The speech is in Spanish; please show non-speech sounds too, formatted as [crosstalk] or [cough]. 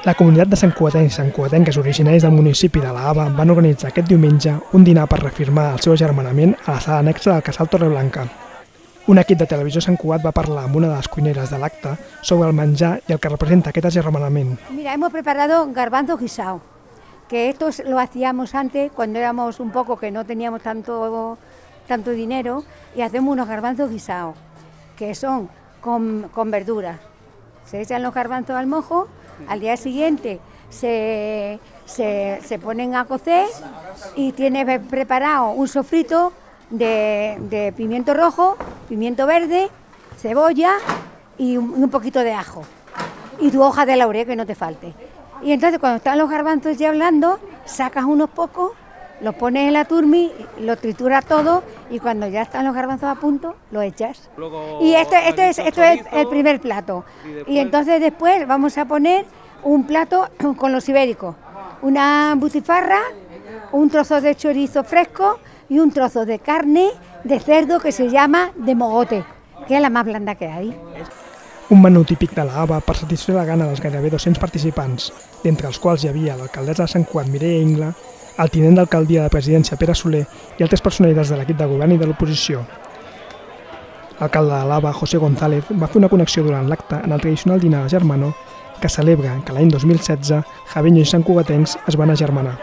La comunitat de Sant Cugatencs i Sant Cugatenques originaris del municipi de la van organitzar aquest diumenge un dinar per reafirmar el seu agermanament a la sala anexa del Casal Torreblanca. Un equip de televisió Sant Cugat va parlar amb una de les cuineres de l'acte sobre el menjar i el que representa aquest agermanament. Mira, hemos preparado garbanzo guisado, que esto lo hacíamos antes cuando éramos un poco que no teníamos tanto, tanto dinero y hacemos unos garbanzos guisados, que son con, con verduras. Se echan los garbanzos al mojo, al día siguiente se, se, se ponen a cocer y tiene preparado un sofrito de, de pimiento rojo, pimiento verde, cebolla y un, un poquito de ajo. Y tu hoja de laurel que no te falte. Y entonces cuando están los garbanzos ya hablando, sacas unos pocos, los pones en la turmi, lo trituras todo y cuando ya están los garbanzos a punto, lo echas. y esto, esto, es, esto es el primer plato. Y, entonces después vamos a poner un plato [clears throat] con los ibéricos, una butifarra, un trozo de chorizo fresco y un trozo de carne de cerdo que se llama de mogote, que es la más blanda que hay. Un menú típic de la AVA per satisfer la gana dels gairebé 200 participants, d'entre els quals hi havia l'alcaldessa de Sant Cugat, Mireia Ingla, el tinent d'alcaldia de presidència Pere Soler i altres personalitats de l'equip de govern i de l'oposició. L'alcalde de l'AVA, José González, va fer una connexió durant l'acte en el tradicional dinar de Germano que celebra que l'any 2016 Javeño i Sant Cugatencs es van agermanar.